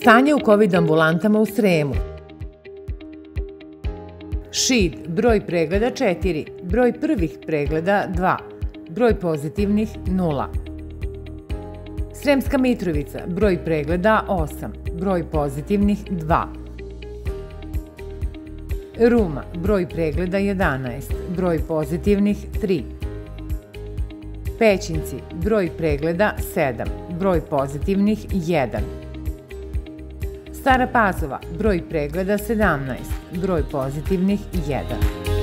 Stanje u COVID ambulantama u Sremu. Šid, broj pregleda 4, broj prvih pregleda 2, broj pozitivnih 0. Sremska Mitrovica, broj pregleda 8, broj pozitivnih 2. Ruma, broj pregleda 11, broj pozitivnih 3. Pećinci, broj pregleda 7, broj pozitivnih 1. Stara Pazova, broj pregleda 17, broj pozitivnih 1.